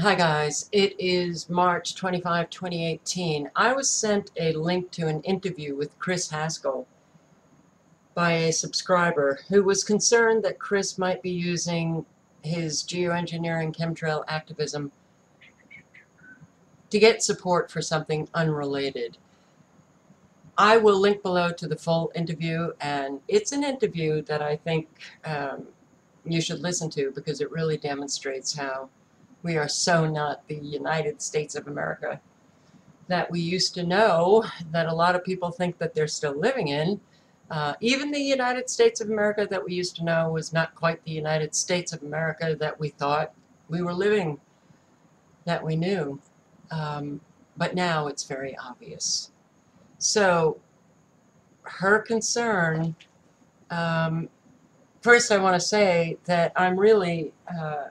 Hi guys, it is March 25, 2018. I was sent a link to an interview with Chris Haskell by a subscriber who was concerned that Chris might be using his geoengineering chemtrail activism to get support for something unrelated. I will link below to the full interview and it's an interview that I think um, you should listen to because it really demonstrates how we are so not the United States of America that we used to know that a lot of people think that they're still living in. Uh, even the United States of America that we used to know was not quite the United States of America that we thought we were living, that we knew. Um, but now it's very obvious. So her concern, um, first I want to say that I'm really uh,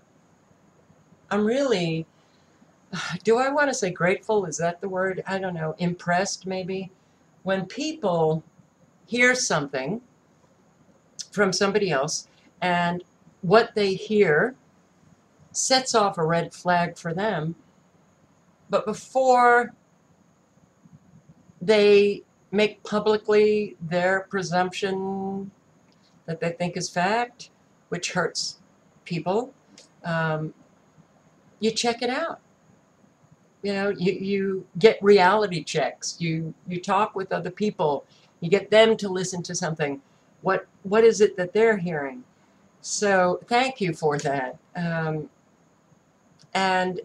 I'm really, do I want to say grateful? Is that the word? I don't know. Impressed, maybe? When people hear something from somebody else and what they hear sets off a red flag for them, but before they make publicly their presumption that they think is fact, which hurts people, um, you check it out. You know, you, you get reality checks. You you talk with other people. You get them to listen to something. What what is it that they're hearing? So thank you for that. Um, and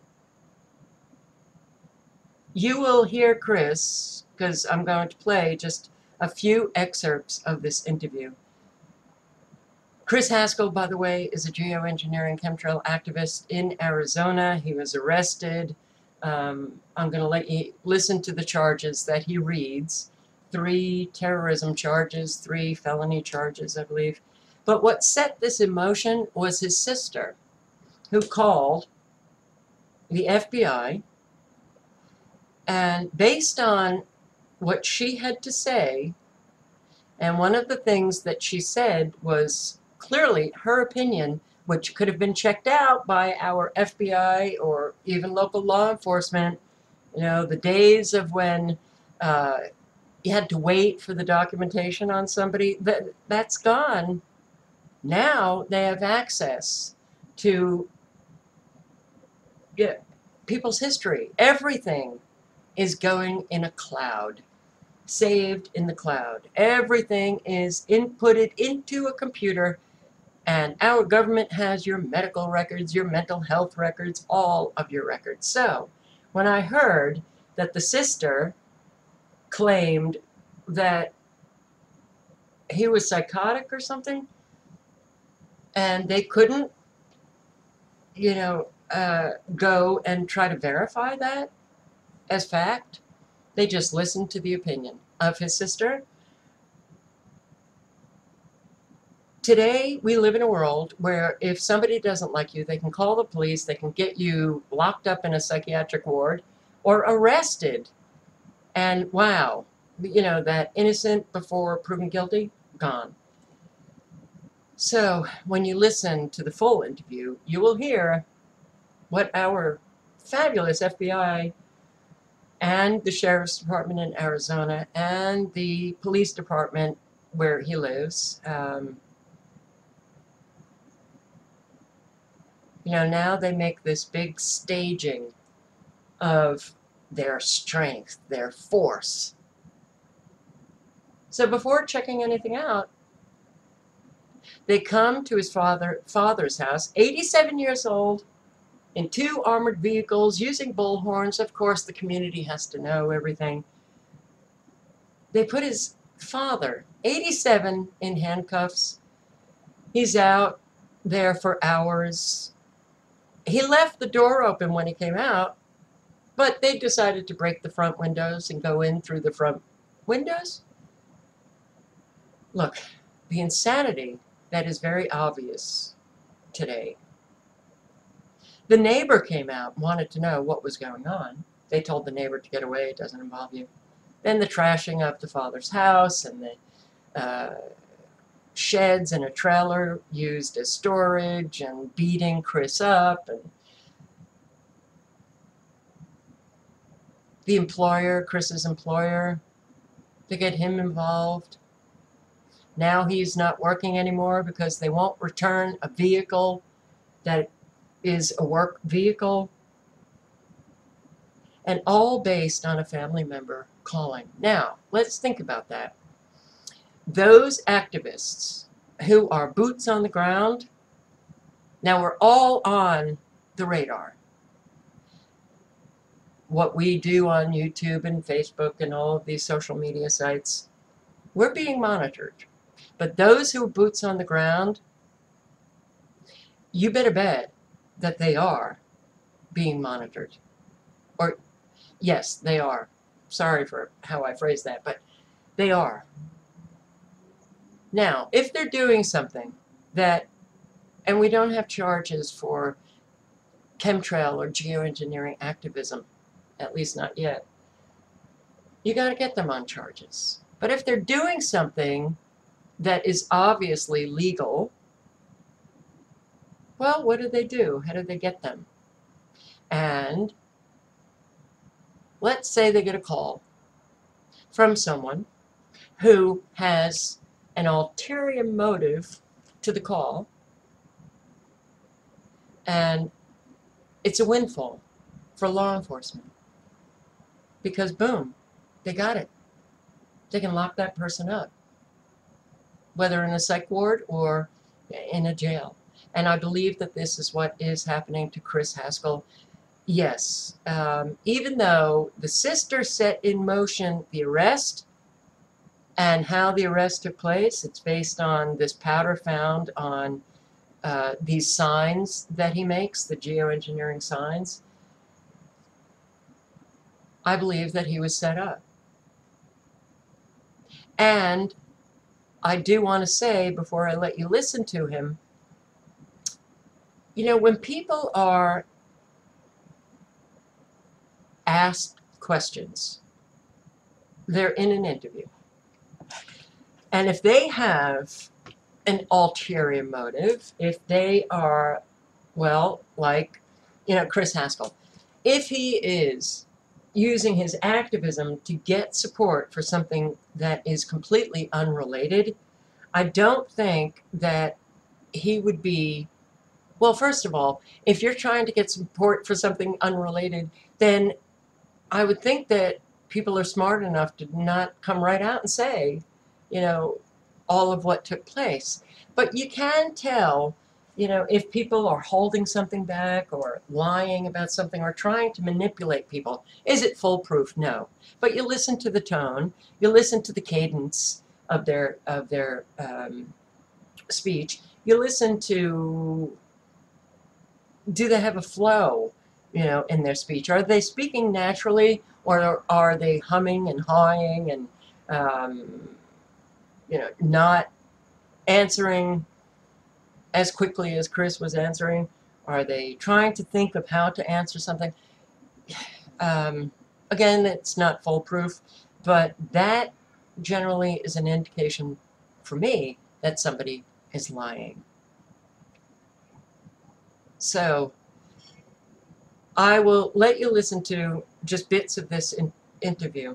you will hear Chris, because I'm going to play just a few excerpts of this interview. Chris Haskell, by the way, is a geoengineering chemtrail activist in Arizona. He was arrested. Um, I'm going to let you listen to the charges that he reads. Three terrorism charges, three felony charges, I believe. But what set this in motion was his sister, who called the FBI, and based on what she had to say, and one of the things that she said was clearly her opinion, which could have been checked out by our FBI or even local law enforcement, you know, the days of when uh, you had to wait for the documentation on somebody, that, that's gone. Now they have access to yeah, people's history. Everything is going in a cloud, saved in the cloud. Everything is inputted into a computer and our government has your medical records, your mental health records, all of your records. So when I heard that the sister claimed that he was psychotic or something, and they couldn't, you know, uh, go and try to verify that as fact, they just listened to the opinion of his sister Today, we live in a world where if somebody doesn't like you, they can call the police, they can get you locked up in a psychiatric ward or arrested. And wow, you know, that innocent before proven guilty, gone. So when you listen to the full interview, you will hear what our fabulous FBI and the Sheriff's Department in Arizona and the police department where he lives, um, You know, now they make this big staging of their strength, their force. So before checking anything out, they come to his father father's house, 87 years old, in two armored vehicles using bullhorns. Of course, the community has to know everything. They put his father, 87, in handcuffs. He's out there for hours, he left the door open when he came out, but they decided to break the front windows and go in through the front windows. Look, the insanity that is very obvious today. The neighbor came out wanted to know what was going on. They told the neighbor to get away, it doesn't involve you. Then the trashing of the father's house and the uh, sheds and a trailer used as storage and beating Chris up. And the employer, Chris's employer, to get him involved. Now he's not working anymore because they won't return a vehicle that is a work vehicle. And all based on a family member calling. Now, let's think about that. Those activists who are boots on the ground, now we're all on the radar. What we do on YouTube and Facebook and all of these social media sites, we're being monitored. But those who are boots on the ground, you better bet that they are being monitored. Or, yes, they are. Sorry for how I phrase that, but they are. Now, if they're doing something that, and we don't have charges for chemtrail or geoengineering activism, at least not yet, you got to get them on charges. But if they're doing something that is obviously legal, well, what do they do? How do they get them? And let's say they get a call from someone who has an ulterior motive to the call, and it's a windfall for law enforcement. Because, boom, they got it. They can lock that person up, whether in a psych ward or in a jail. And I believe that this is what is happening to Chris Haskell. Yes, um, even though the sister set in motion the arrest and how the arrest took place, it's based on this powder found on uh, these signs that he makes, the geoengineering signs. I believe that he was set up. And I do want to say, before I let you listen to him, you know, when people are asked questions, they're in an interview. And if they have an ulterior motive, if they are, well, like, you know, Chris Haskell, if he is using his activism to get support for something that is completely unrelated, I don't think that he would be well, first of all, if you're trying to get support for something unrelated, then I would think that people are smart enough to not come right out and say, you know, all of what took place. But you can tell, you know, if people are holding something back or lying about something or trying to manipulate people. Is it foolproof? No. But you listen to the tone, you listen to the cadence of their of their um, speech, you listen to do they have a flow, you know, in their speech? Are they speaking naturally, or are they humming and hawing and, um, you know, not answering as quickly as Chris was answering? Are they trying to think of how to answer something? Um, again, it's not foolproof, but that generally is an indication for me that somebody is lying. So I will let you listen to just bits of this in interview.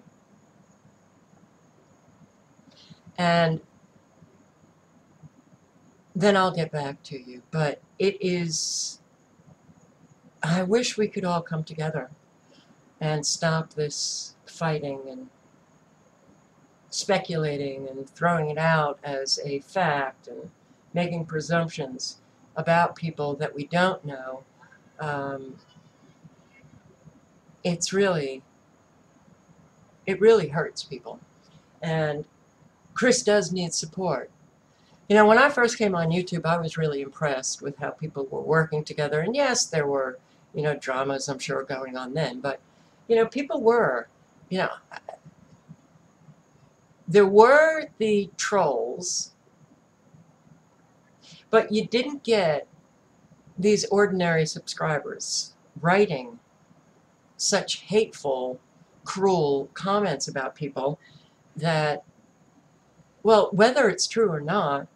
And then I'll get back to you. But it is, I wish we could all come together and stop this fighting and speculating and throwing it out as a fact and making presumptions about people that we don't know, um, it's really, it really hurts people. And Chris does need support. You know, when I first came on YouTube, I was really impressed with how people were working together. And yes, there were, you know, dramas, I'm sure, going on then. But, you know, people were, you know, there were the trolls but you didn't get these ordinary subscribers writing such hateful, cruel comments about people that, well, whether it's true or not,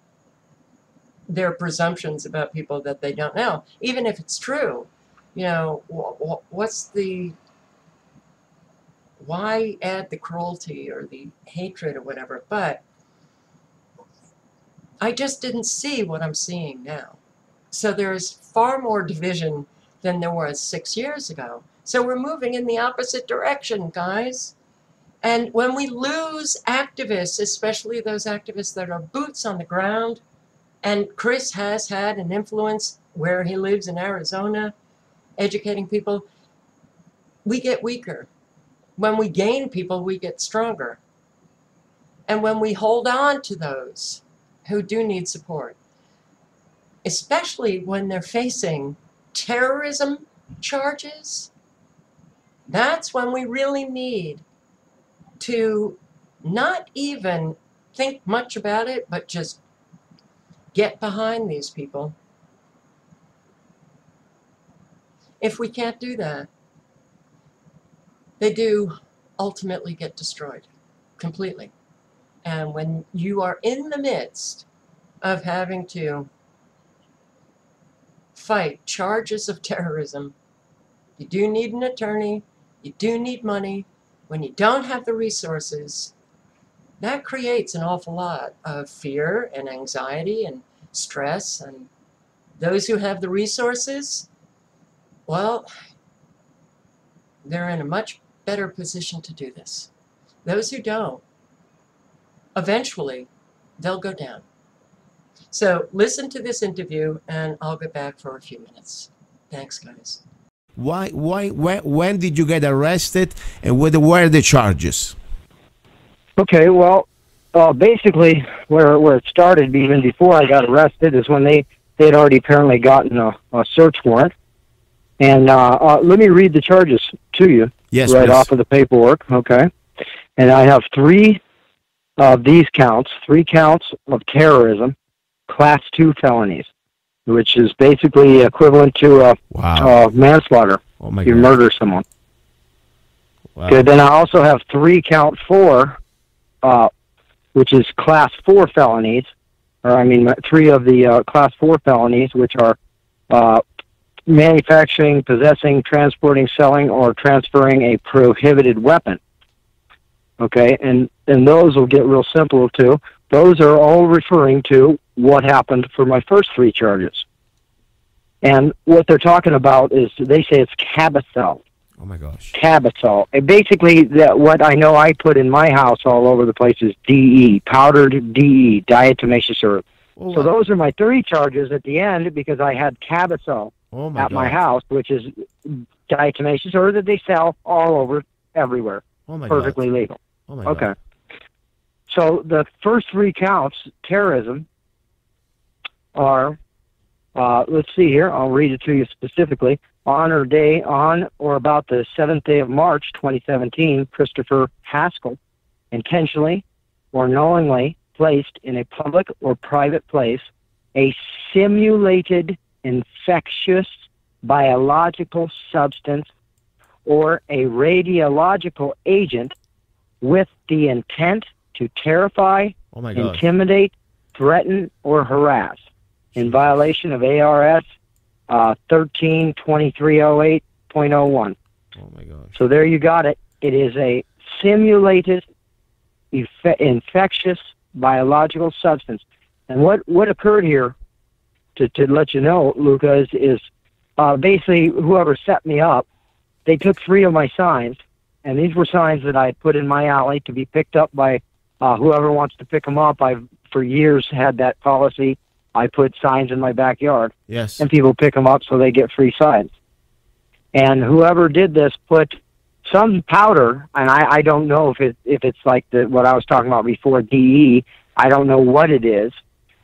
there are presumptions about people that they don't know. Even if it's true, you know, what's the why add the cruelty or the hatred or whatever? But I just didn't see what I'm seeing now. So there's far more division than there was six years ago. So we're moving in the opposite direction, guys. And when we lose activists, especially those activists that are boots on the ground, and Chris has had an influence where he lives in Arizona, educating people, we get weaker. When we gain people, we get stronger. And when we hold on to those who do need support, especially when they're facing terrorism charges, that's when we really need to not even think much about it, but just get behind these people. If we can't do that, they do ultimately get destroyed completely. And when you are in the midst of having to fight charges of terrorism, you do need an attorney, you do need money. When you don't have the resources, that creates an awful lot of fear and anxiety and stress. And those who have the resources, well, they're in a much better position to do this. Those who don't, eventually, they'll go down. So listen to this interview, and I'll get back for a few minutes. Thanks, guys. Why, why, when, when did you get arrested, and what were the charges? Okay, well, uh, basically, where where it started, even before I got arrested, is when they they had already apparently gotten a, a search warrant. And uh, uh, let me read the charges to you Yes, right please. off of the paperwork. Okay, and I have three of these counts, three counts of terrorism, class two felonies, which is basically equivalent to a, Wow. uh, manslaughter. oh my You God. murder someone. Wow. Okay, then I also have three count four, uh, which is class four felonies, or I mean three of the uh, class four felonies, which are uh, manufacturing, possessing, transporting, selling, or transferring a prohibited weapon. Okay, and and those will get real simple too. Those are all referring to what happened for my first three charges. And what they're talking about is they say it's Cabazell. Oh my gosh. Cabazol. And basically, that what I know I put in my house all over the place is DE, powdered DE, diatomaceous earth. Oh, So those are my three charges at the end because I had Cabazol oh my at my house, which is diatomaceous earth that they sell all over, everywhere, Oh my perfectly God. legal. Oh my Okay. God. So the first three counts, terrorism, are, uh, let's see here, I'll read it to you specifically. On or day, on or about the seventh day of March 2017, Christopher Haskell intentionally or knowingly placed in a public or private place a simulated infectious biological substance or a radiological agent with the intent to terrify, Oh intimidate, threaten, or harass in violation of ARS uh, 132308.01. Oh my gosh. So there you got it. It is a simulated infe- infectious biological substance. And what, what occurred here, to, to let you know, Luca, is, is uh, basically whoever set me up, they took three of my signs, and these were signs that I had put in my alley to be picked up by uh, whoever wants to pick them up. I've for years had that policy. I put signs in my backyard Yes. and people pick them up so they get free signs. And whoever did this put some powder, and I, I don't know if it if it's like the what I was talking about before DE. I don't know what it is,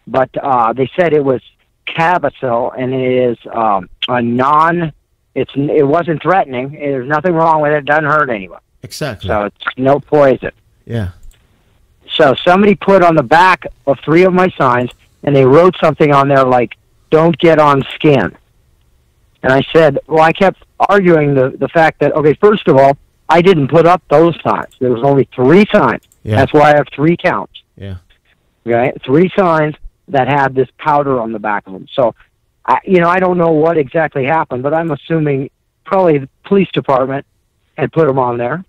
but uh, they said it was Cabazil, and it is um, a non. It's it wasn't threatening. There's nothing wrong with it. It doesn't hurt anyone. exactly. So it's no poison. yeah. So somebody put on the back of three of my signs, and they wrote something on there like "Don't get on skin." And I said, well, I kept arguing the the fact that okay, first of all, I didn't put up those signs. There was only three signs. Yeah. That's why I have three counts. Yeah. Okay, three signs that had this powder on the back of them. So, I, you know, I don't know what exactly happened, but I'm assuming probably the police department had put them on there,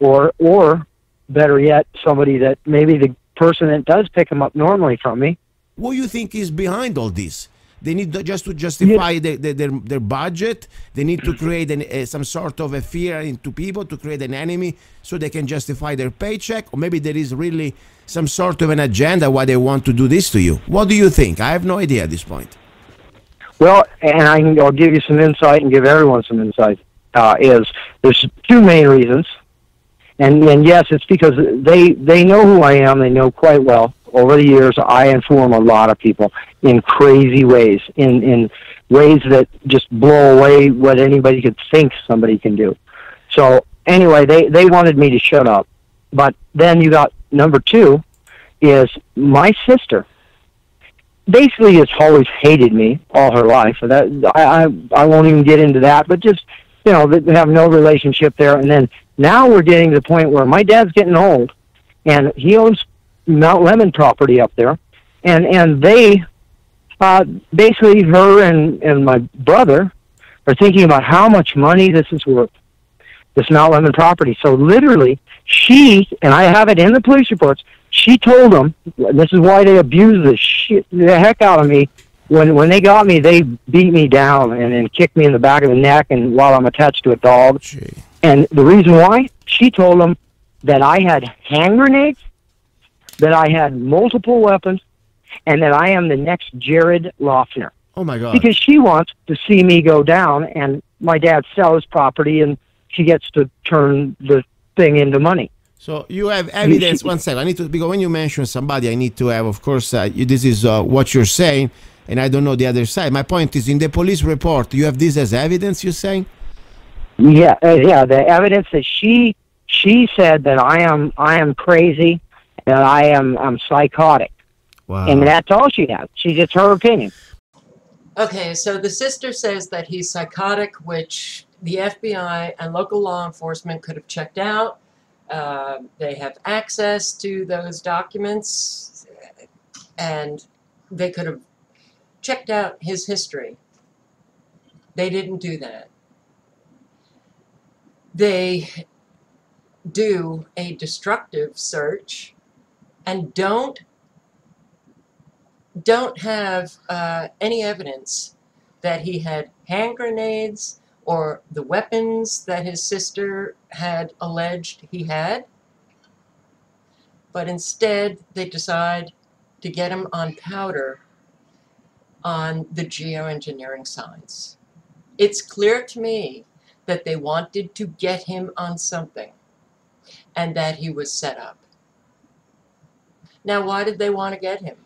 or or better yet, somebody that maybe the person that does pick them up normally from me. What do you think is behind all this? They need to, just to justify the, the, their their budget. They need to create an, uh, some sort of a fear into people to create an enemy so they can justify their paycheck. Or maybe there is really some sort of an agenda why they want to do this to you. What do you think? I have no idea at this point. Well, and I can, I'll give you some insight and give everyone some insight. Uh, is there's two main reasons, and and yes, it's because they they know who I am. They know quite well. Over the years, I inform a lot of people in crazy ways, in in ways that just blow away what anybody could think somebody can do. So anyway, they they wanted me to shut up, but then you got number two, is my sister basically has always hated me all her life. That I, I I won't even get into that, but just you know, they have no relationship there. And then now we're getting to the point where my dad's getting old, and he owns Mount Lemmon property up there, and and they uh, basically her and and my brother are thinking about how much money this is worth, this Mount Lemmon property. So literally, she and I have it in the police reports she told them this is why they abused the shit the heck out of me when when they got me they beat me down and, and kicked me in the back of the neck and while i'm attached to a dog Gee. and the reason why she told them that i had hand grenades that i had multiple weapons and that i am the next jared Loughner Oh my God. because she wants to see me go down and my dad sell his property and she gets to turn the thing into money So you have evidence. One second. I need to because when you mention somebody, I need to have. Of course, uh, you, this is uh, what you're saying, and I don't know the other side. My point is, in the police report, you have this as evidence. You're saying. Yeah, uh, yeah. The evidence that she she said that I am I am crazy, that I am I'm psychotic, Wow. and that's all she has. She's just her opinion. Okay, so the sister says that he's psychotic, which the FBI and local law enforcement could have checked out. Uh, they have access to those documents, and they could have checked out his history. They didn't do that. They do a destructive search and don't don't have uh, any evidence that he had hand grenades or the weapons that his sister had alleged he had. But instead, they decide to get him on powder on the geoengineering signs. It's clear to me that they wanted to get him on something and that he was set up. Now, why did they want to get him?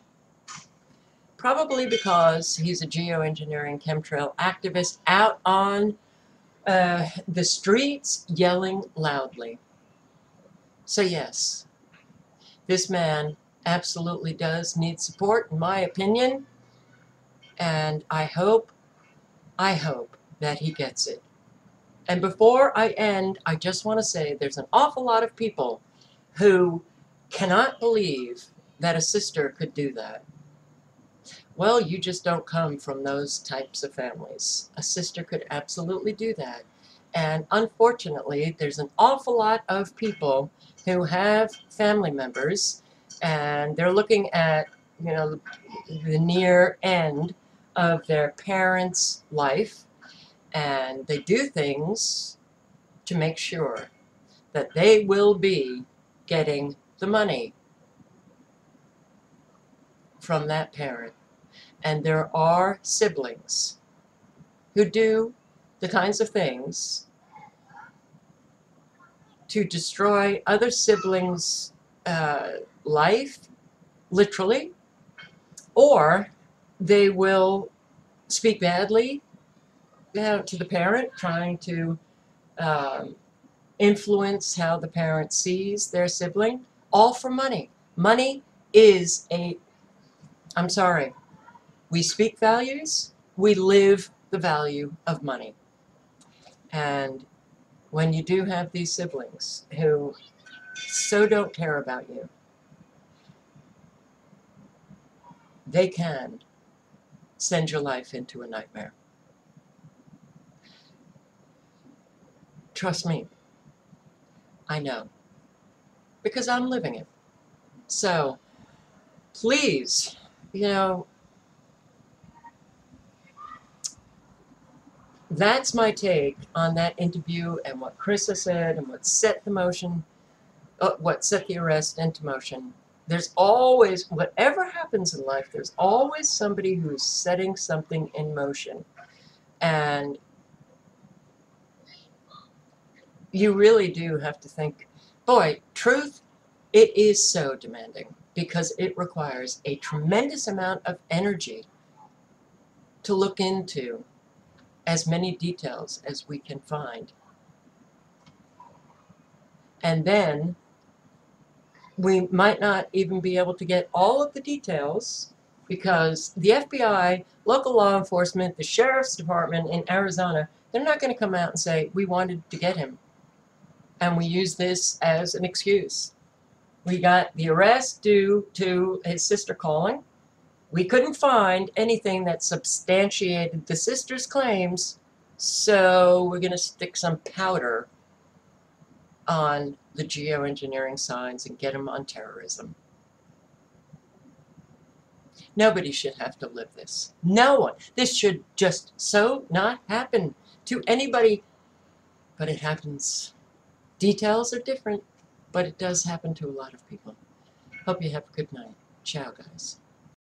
probably because he's a geoengineering chemtrail activist out on uh, the streets yelling loudly. So, yes, this man absolutely does need support, in my opinion, and I hope, I hope that he gets it. And before I end, I just want to say there's an awful lot of people who cannot believe that a sister could do that. Well, you just don't come from those types of families. A sister could absolutely do that. And unfortunately, there's an awful lot of people who have family members and they're looking at, you know, the near end of their parents' life and they do things to make sure that they will be getting the money from that parent. And there are siblings who do the kinds of things to destroy other siblings' uh, life, literally, or they will speak badly you know, to the parent, trying to um, influence how the parent sees their sibling, all for money. Money is a, I'm sorry, we speak values, we live the value of money. And when you do have these siblings who so don't care about you, they can send your life into a nightmare. Trust me. I know. Because I'm living it. So, please, you know, that's my take on that interview and what Chris has said and what set the motion, uh, what set the arrest into motion. There's always, whatever happens in life, there's always somebody who's setting something in motion. And you really do have to think, boy, truth, it is so demanding because it requires a tremendous amount of energy to look into as many details as we can find. And then we might not even be able to get all of the details because the FBI, local law enforcement, the sheriff's department in Arizona, they're not going to come out and say, we wanted to get him. And we use this as an excuse. We got the arrest due to his sister calling. We couldn't find anything that substantiated the sister's claims, so we're going to stick some powder on the geoengineering signs and get them on terrorism. Nobody should have to live this. No one. This should just so not happen to anybody, but it happens. Details are different, but it does happen to a lot of people. Hope you have a good night. Ciao, guys.